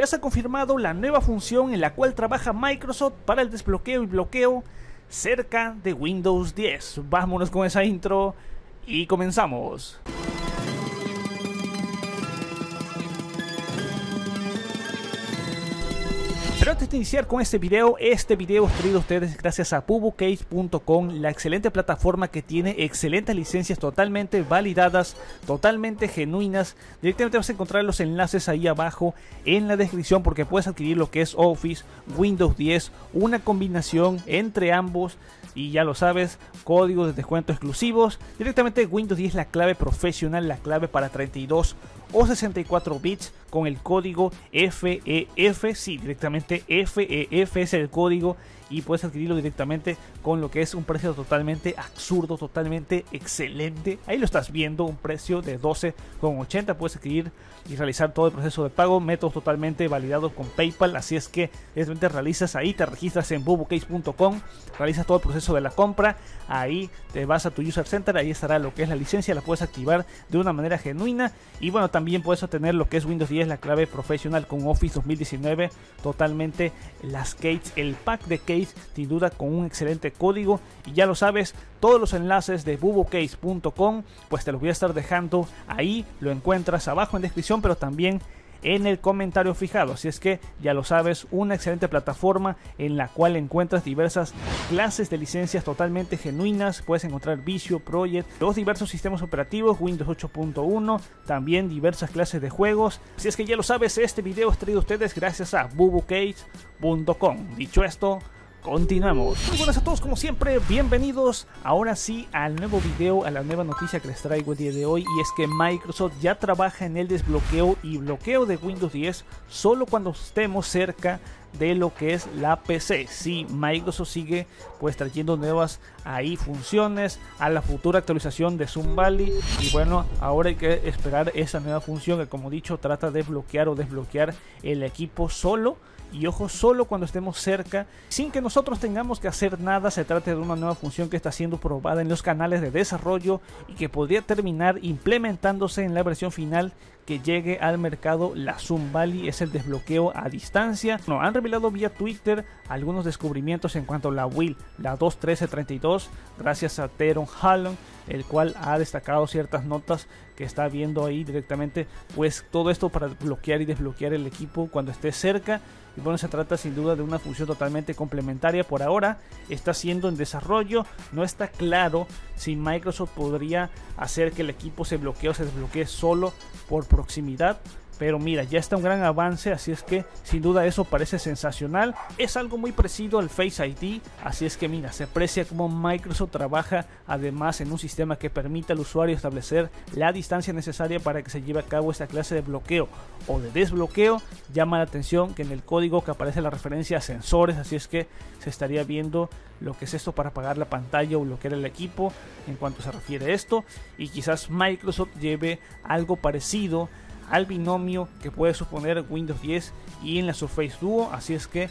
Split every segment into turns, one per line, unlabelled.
Ya se ha confirmado la nueva función en la cual trabaja Microsoft para el desbloqueo y bloqueo cerca de Windows 10. Vámonos con esa intro y comenzamos. Pero antes de iniciar con este video, este video es traído a ustedes gracias a bubocase.com, la excelente plataforma que tiene excelentes licencias totalmente validadas, totalmente genuinas. Directamente vas a encontrar los enlaces ahí abajo en la descripción porque puedes adquirir lo que es Office, Windows 10, una combinación entre ambos y ya lo sabes, códigos de descuento exclusivos. Directamente Windows 10 la clave profesional, la clave para 32 o 64 bits con el código FEF, sí, directamente FEF es el código y puedes adquirirlo directamente con lo que es un precio totalmente absurdo, totalmente excelente. Ahí lo estás viendo, un precio de 12,80. Puedes adquirir y realizar todo el proceso de pago, métodos totalmente validados con PayPal. Así es que directamente realizas ahí, te registras en bubocase.com, realizas todo el proceso de la compra. Ahí te vas a tu user center, ahí estará lo que es la licencia, la puedes activar de una manera genuina. Y bueno, también puedes obtener lo que es Windows 10, la clave profesional con Office 2019, totalmente las Gates, el pack de Case sin duda con un excelente código. Y ya lo sabes, todos los enlaces de bubocase.com pues te los voy a estar dejando ahí, lo encuentras abajo en descripción, pero también en el comentario fijado. Así es que ya lo sabes, una excelente plataforma en la cual encuentras diversas clases de licencias totalmente genuinas. Puedes encontrar Visio, Project, los diversos sistemas operativos, Windows 8.1, también diversas clases de juegos. Así es que ya lo sabes, este video es traído a ustedes gracias a bubocase.com. Dicho esto, Continuamos. Muy buenas a todos como siempre, bienvenidos ahora sí al nuevo video, a la nueva noticia que les traigo el día de hoy y es que Microsoft ya trabaja en el desbloqueo y bloqueo de Windows 10 solo cuando estemos cerca de lo que es la PC. Sí, Microsoft sigue pues trayendo nuevas ahí funciones a la futura actualización de Zoom Valley y bueno, ahora hay que esperar esa nueva función que como dicho trata de bloquear o desbloquear el equipo solo y ojo solo cuando estemos cerca sin que nosotros tengamos que hacer nada se trata de una nueva función que está siendo probada en los canales de desarrollo y que podría terminar implementándose en la versión final que llegue al mercado la Zoom Valley es el desbloqueo a distancia no, han revelado vía Twitter algunos descubrimientos en cuanto a la Will la 21332 gracias a Teron Hallon el cual ha destacado ciertas notas que está viendo ahí directamente pues todo esto para bloquear y desbloquear el equipo cuando esté cerca y bueno, se trata sin duda de una función totalmente complementaria. Por ahora está siendo en desarrollo. No está claro si Microsoft podría hacer que el equipo se bloquee o se desbloquee solo por proximidad. Pero mira, ya está un gran avance, así es que sin duda eso parece sensacional. Es algo muy parecido al Face ID, así es que mira, se aprecia como Microsoft trabaja además en un sistema que permite al usuario establecer la distancia necesaria para que se lleve a cabo esta clase de bloqueo o de desbloqueo. Llama la atención que en el código que aparece la referencia a sensores, así es que se estaría viendo lo que es esto para apagar la pantalla o bloquear el equipo en cuanto se refiere a esto. Y quizás Microsoft lleve algo parecido al binomio que puede suponer Windows 10 y en la Surface Duo. Así es que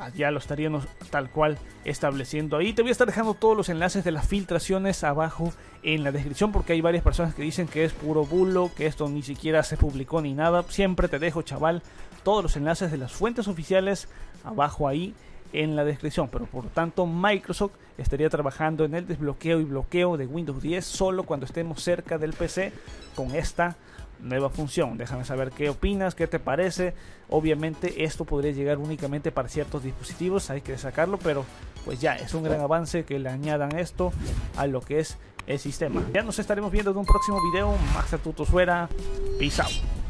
ah, ya lo estaríamos tal cual estableciendo ahí. Te voy a estar dejando todos los enlaces de las filtraciones abajo en la descripción porque hay varias personas que dicen que es puro bulo, que esto ni siquiera se publicó ni nada. Siempre te dejo, chaval, todos los enlaces de las fuentes oficiales abajo ahí en la descripción. Pero por tanto, Microsoft estaría trabajando en el desbloqueo y bloqueo de Windows 10 solo cuando estemos cerca del PC con esta nueva función. Déjame saber qué opinas, qué te parece. Obviamente esto podría llegar únicamente para ciertos dispositivos, hay que sacarlo, pero pues ya es un gran avance que le añadan esto a lo que es el sistema. Ya nos estaremos viendo en un próximo video. Master Tutos fuera. Peace out.